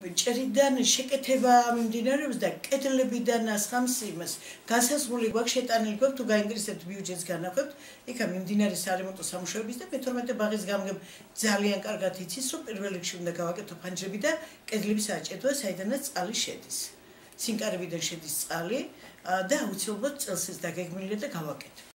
ჭრიდან შეკეთება მიმდინარეობს და კედლებიდან ასხამს იმას. გასასვლელი გვაქვს შეტანილი გვაქვს თუ გაინტერესებთ ბიუჯეტს განახებთ იქა მიმდინარე სარემონტო სამუშაოების და მე-12 ბაღის გამგებ ძალიან კარგად იცის რომ პირველ რიგში უნდა გავაკეთო ფანჯრები და კედლების აჭედვა საიდანაც წყალი შედის. სინკარებიდან შედის წყალი და აუცილებლად წელსაც დაგეგმილია და გავაკეთე